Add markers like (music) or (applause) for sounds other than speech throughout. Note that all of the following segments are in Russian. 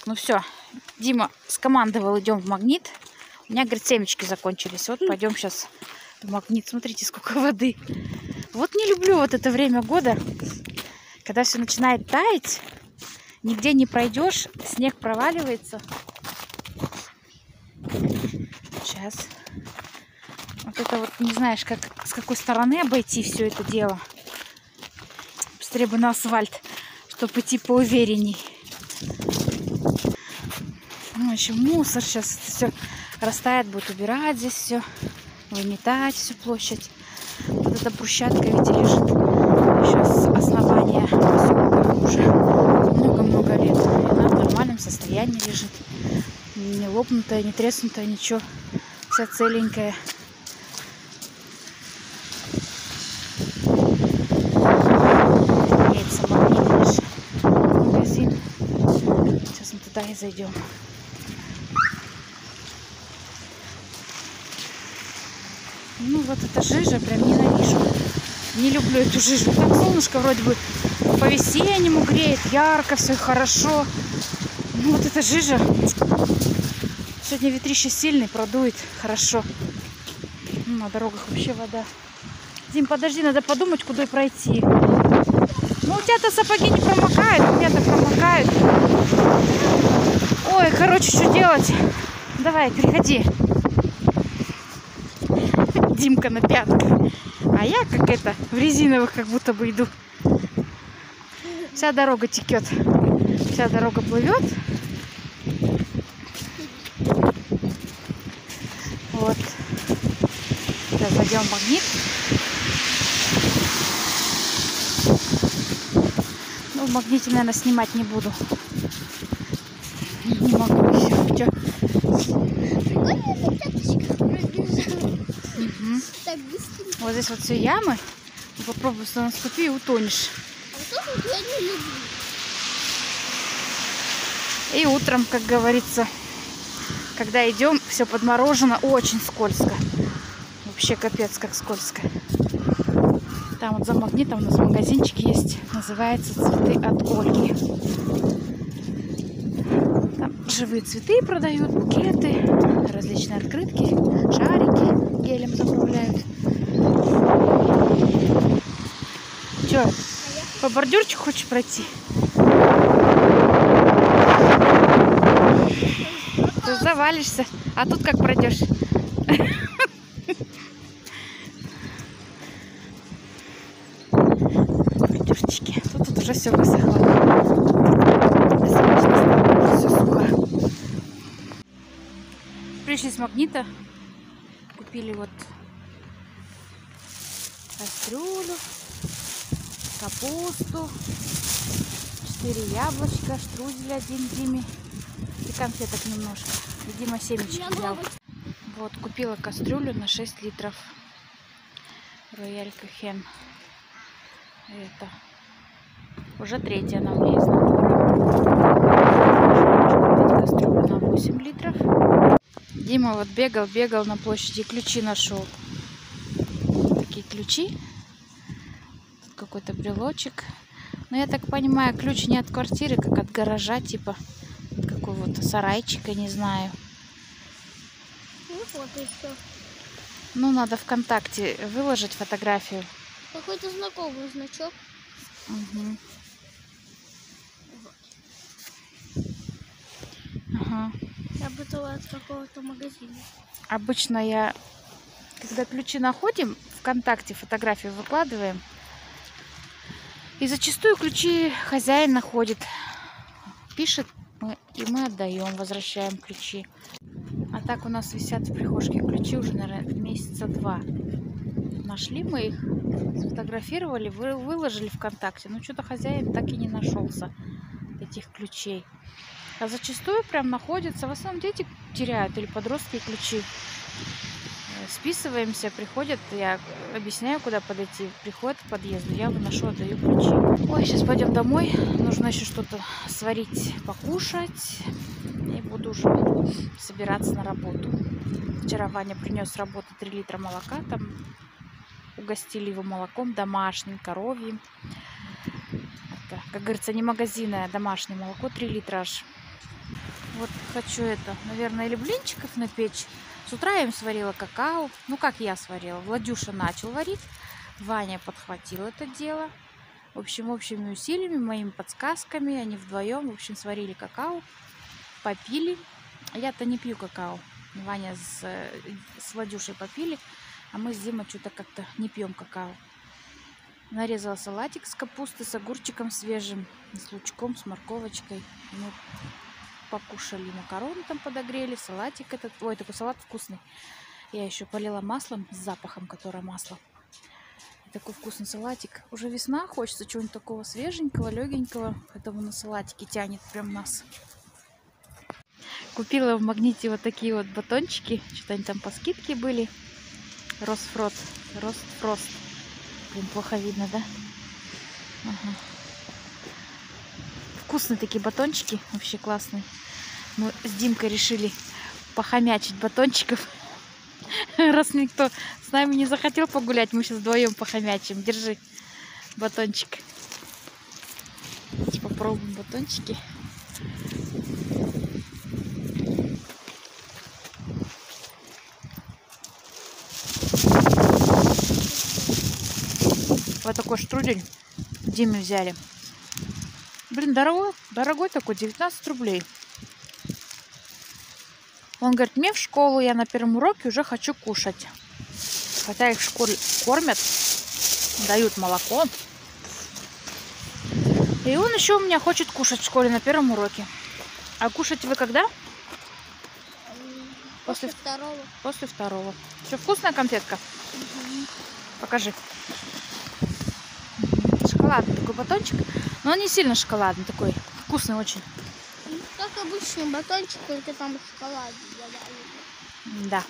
Так, ну все. Дима скомандовал, идем в магнит. У меня, говорит, семечки закончились. Вот пойдем сейчас в магнит. Смотрите, сколько воды. Вот не люблю вот это время года, когда все начинает таять. Нигде не пройдешь, снег проваливается. Сейчас. Вот это вот не знаешь, как с какой стороны обойти все это дело. Быстрее бы на асфальт, чтобы идти поуверенней. Ну, еще мусор сейчас все растает, будет убирать здесь все, выметать всю площадь. Вот эта брусчатка, видите, лежит сейчас основание поселка уже много-много лет. И она в нормальном состоянии лежит. Не лопнутая, не треснутая, ничего. Вся целенькая. Имеется магнит магазин. Сейчас мы туда и зайдем. Ну вот эта жижа прям ненавижу. Не люблю эту жижу. Так солнышко вроде бы по-весеннему греет, ярко, все хорошо. Ну вот эта жижа. Сегодня ветрище сильный, продует хорошо. Ну, на дорогах вообще вода. Дим, подожди, надо подумать, куда пройти. Ну, у тебя-то сапоги не промокают, у меня-то промокают. Ой, короче, что делать? Давай, приходи. Димка на пятках. А я как это, в резиновых как будто бы иду. Вся дорога текет. Вся дорога плывет. Вот. Сейчас зайдем в магнит. Ну, в магните, наверное, снимать не буду. Так быстро. Вот здесь вот все ямы. Попробуй сюда наступи и утонешь. А вот я не люблю. И утром, как говорится, когда идем, все подморожено, очень скользко. Вообще капец, как скользко. Там вот за магнитом у нас магазинчик есть. Называется «Цветы от Ольги». Там живые цветы продают, букеты, различные открытки, шарики гелем заправляют. Че, по бордюрчику хочешь пройти? Ты завалишься. А тут как пройдешь? Бордюрчики. Тут, тут уже все высохло. Пришли с магнита. Купили вот кастрюлю, капусту, четыре яблочка, штрудель один Диме и конфеток немножко. И Дима семечки взял. Вот, купила кастрюлю на 6 литров. Рояль Кахен. Это. Уже третья она из набора. Кастрюлю на 8 литров. Дима вот бегал, бегал на площади, ключи нашел. Такие ключи. Тут какой-то брелочек. Но я так понимаю, ключ не от квартиры, как от гаража, типа от какого-то сарайчика, не знаю. Ну вот и все. Ну, надо ВКонтакте выложить фотографию. Какой-то знакомый значок. Мгм. Ага. Я бы была от какого-то магазина. Обычно я, когда ключи находим, ВКонтакте фотографию выкладываем. И зачастую ключи хозяин находит. Пишет, и мы отдаем, возвращаем ключи. А так у нас висят в прихожке ключи уже, наверное, месяца два. Нашли мы их, сфотографировали, вы- выложили ВКонтакте. Но что-то хозяин так и не нашелся этих ключей. А зачастую прям находятся, в основном дети теряют или подростки ключи. Э, Списываемся, приходят, я объясняю, куда подойти. Приходят к подъезду, я выношу, отдаю ключи. Ой, сейчас пойдем домой. Нужно еще что-то сварить, покушать. И буду уже собираться на работу. Вчера Ваня принес с работы 3 литра молока. Там угостили его молоком домашним, коровьим. Это, как говорится, не магазинное, а домашнее молоко. 3 литра аж. Вот хочу это, наверное, или блинчиков напечь. С утра я им сварила какао. Ну, как я сварила. Владюша начал варить. Ваня подхватил это дело. В общем, общими усилиями, моими подсказками, они вдвоем, в общем, сварили какао, попили. Я-то не пью какао. Ваня с, с Владюшей попили, а мы с Димой что-то как-то не пьем какао. Нарезала салатик с капусты, с огурчиком свежим, с лучком, с морковочкой. Мы покушали макароны там подогрели, салатик этот. Ой, такой салат вкусный. Я еще полила маслом с запахом, которое масло. Такой вкусный салатик. Уже весна, хочется чего-нибудь такого свеженького, легенького. Поэтому на салатике тянет прям нас. Купила в магните вот такие вот батончики. Что-то они там по скидке были. Росфрот. Ростфрост. Блин, плохо видно, да? Ага. Вкусные такие батончики. Вообще классные. Мы с Димкой решили похомячить батончиков. (laughs) Раз никто с нами не захотел погулять, мы сейчас вдвоем похомячим. Держи батончик. Попробуем батончики. Вот такой штрудель Диме взяли. Блин, дорогой, дорогой такой, 19 рублей. Он говорит, мне в школу, я на первом уроке уже хочу кушать. Хотя их в школе кормят, дают молоко. И он еще у меня хочет кушать в школе на первом уроке. А кушать вы когда? После, После- второго. После второго. Что, вкусная конфетка? Покажи. Мгм. Шоколадный такой батончик. Но он не сильно шоколадный такой. Вкусный очень. Как обычный батончик, только там шоколад добавили. Да.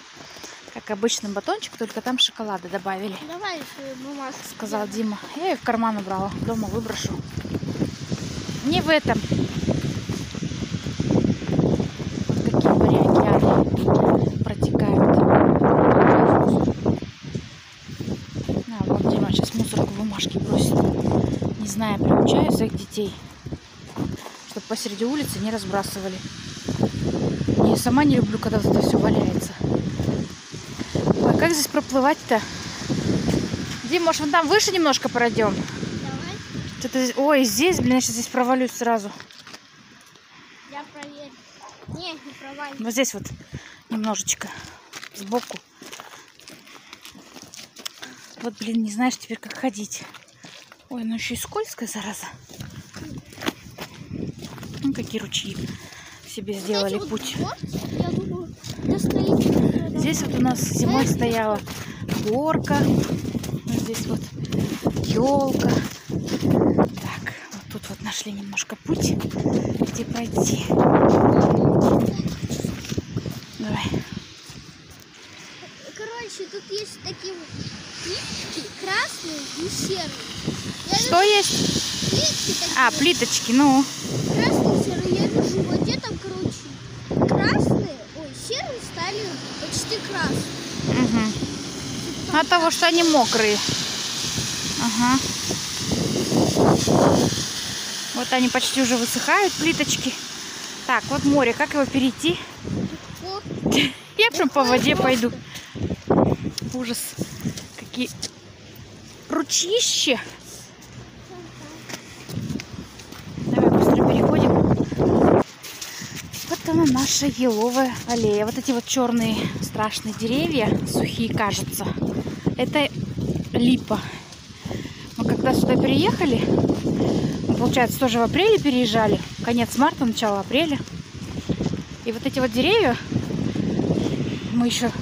Как обычный батончик, только там шоколада добавили. Давай свою бумажку. Сказал Дима. Я ее в карман убрала. Дома выброшу. Не в этом. Вот такие моря, океаны протекают. А, вот Дима сейчас мусорку бумажки бросит. Не знаю, приучаю своих детей, чтобы посреди улицы не разбрасывали. Не, сама не люблю, когда это все валяется. Ой, как здесь проплывать-то? Дим, может, вон там выше немножко пройдем? Давай, Что-то... Ой, здесь, блин, я сейчас здесь провалюсь сразу. я проверю. Не, не провали. Вот здесь вот немножечко сбоку. Вот, блин, не знаешь теперь, как ходить. Ой, ну еще и скользкая, зараза. Ну, какие ручьи себе сделали вот путь. вот, я думаю, стоит. Здесь вот у нас зимой стояла горка. Здесь вот елка. Так, вот тут вот нашли немножко путь, где пройти. Давай. Короче, тут есть такие вот плитки, красные и серые. Что есть? плитки такие. А, плиточки, ну. Красные, серые. Я вижу, вот где там, короче, красные, ой, серые стали почти красные. Угу. От того, что они мокрые. Ага. Вот они почти уже высыхают, плиточки. Так, вот море, как его перейти? Я прям по воде пойду. Ужас. Какие ручище. Она наша еловая аллея. Вот эти вот черные страшные деревья, сухие кажутся. Это липа. Мы когда сюда переехали, получается, тоже в апреле переезжали. Конец марта, начало апреля. И вот эти вот деревья, мы еще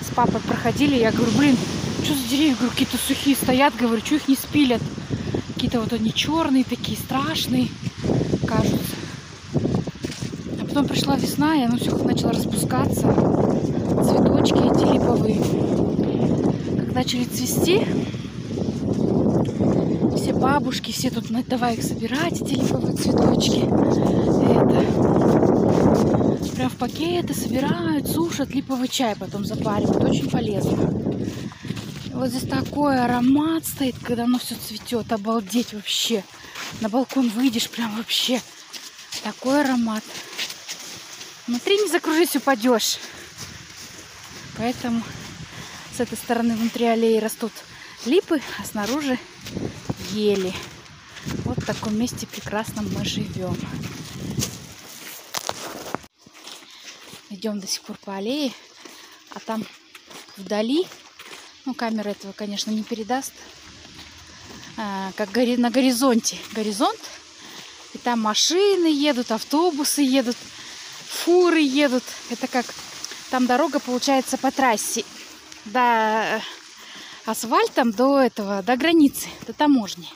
с папой проходили, я говорю, блин, что за деревья? Говорю, какие-то сухие стоят, говорю, что их не спилят? Какие-то вот они черные такие, страшные, кажутся. Потом пришла весна, и оно все начало распускаться. Цветочки эти липовые. Как начали цвести, все бабушки, все тут, ну, давай их собирать, эти липовые цветочки. Это, прям в пакеты собирают, сушат, липовый чай потом запаривают. Очень полезно. Вот здесь такой аромат стоит, когда оно все цветет. Обалдеть вообще. На балкон выйдешь, прям вообще такой аромат. Внутри не закружись, упадешь. Поэтому с этой стороны внутри аллеи растут липы, а снаружи ели. Вот в таком месте прекрасном мы живем. Идем до сих пор по аллее, а там вдали, ну камера этого, конечно, не передаст, а, как гори на горизонте. Горизонт, и там машины едут, автобусы едут, фуры едут. Это как там дорога получается по трассе до э, асфальтом до этого, до границы, до таможни.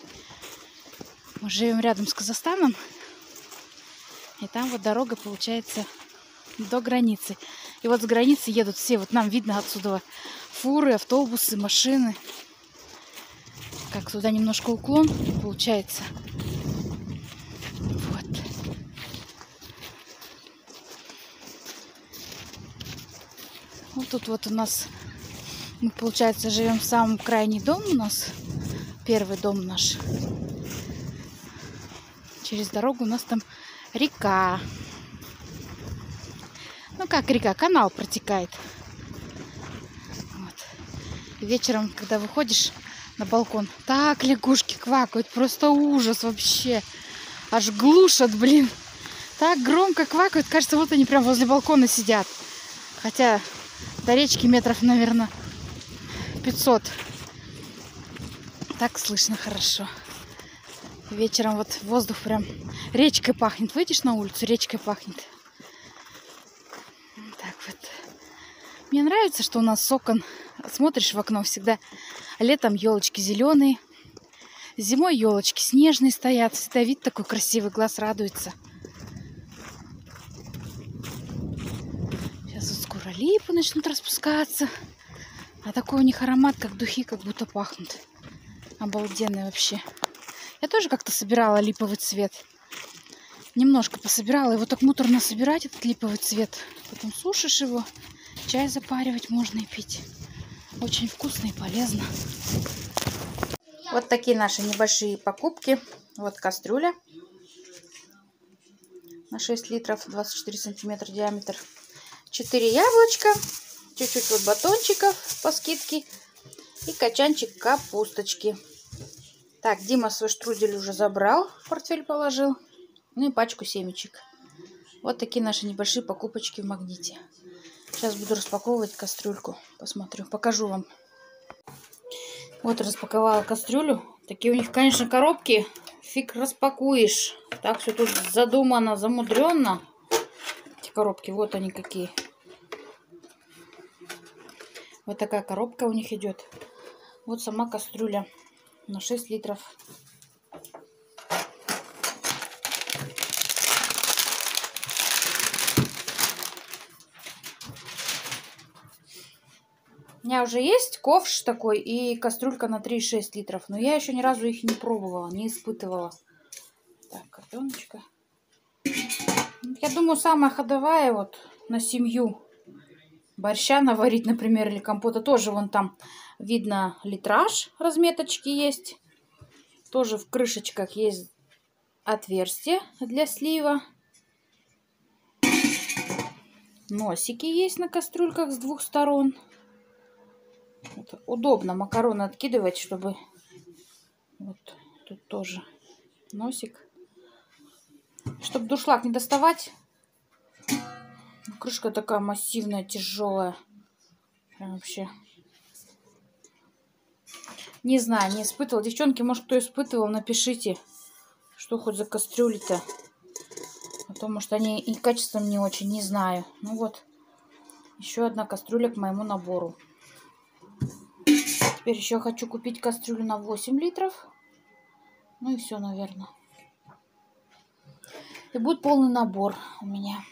Мы живем рядом с Казахстаном. И там вот дорога получается до границы. И вот с границы едут все. Вот нам видно отсюда фуры, автобусы, машины. Как туда немножко уклон получается. Тут вот у нас мы, получается, живем в самом крайний дом у нас. Первый дом наш. Через дорогу у нас там река. Ну как река, канал протекает. Вот. вечером, когда выходишь на балкон, так лягушки квакают, просто ужас вообще. Аж глушат, блин. Так громко квакают, кажется, вот они прям возле балкона сидят. Хотя до речки метров, наверное, 500. Так слышно хорошо. Вечером вот воздух прям речкой пахнет. Выйдешь на улицу, речкой пахнет. Так вот. Мне нравится, что у нас с окон смотришь в окно всегда. Летом елочки зеленые, зимой елочки снежные стоят. Всегда вид такой красивый, глаз радуется. Сейчас вот скоро липы начнут распускаться. А такой у них аромат, как духи, как будто пахнут. Обалденный вообще. Я тоже как-то собирала липовый цвет. Немножко пособирала. Его так муторно собирать, этот липовый цвет. Потом сушишь его, чай запаривать можно и пить. Очень вкусно и полезно. Вот такие наши небольшие покупки. Вот кастрюля на 6 литров, 24 сантиметра диаметр. 4 яблочка, чуть-чуть вот батончиков по скидке и качанчик капусточки. Так, Дима свой штрудель уже забрал, в портфель положил. Ну и пачку семечек. Вот такие наши небольшие покупочки в магните. Сейчас буду распаковывать кастрюльку. Посмотрю, покажу вам. Вот распаковала кастрюлю. Такие у них, конечно, коробки. Фиг распакуешь. Так все тут задумано, замудренно. Эти коробки, вот они какие. Вот такая коробка у них идет. Вот сама кастрюля на 6 литров. У меня уже есть ковш такой и кастрюлька на 3,6 литров. Но я еще ни разу их не пробовала, не испытывала. Так, картоночка. Я думаю, самая ходовая вот на семью борща наварить, например, или компота. Тоже вон там видно литраж, разметочки есть. Тоже в крышечках есть отверстие для слива. Носики есть на кастрюльках с двух сторон. Это удобно макароны откидывать, чтобы... Вот тут тоже носик. Чтобы душлаг не доставать, Крышка такая массивная, тяжелая. Вообще. Не знаю, не испытывал. Девчонки, может, кто испытывал, напишите, что хоть за кастрюли-то. Потому что они и качеством не очень, не знаю. Ну вот, еще одна кастрюля к моему набору. Теперь еще хочу купить кастрюлю на 8 литров. Ну и все, наверное. И будет полный набор у меня.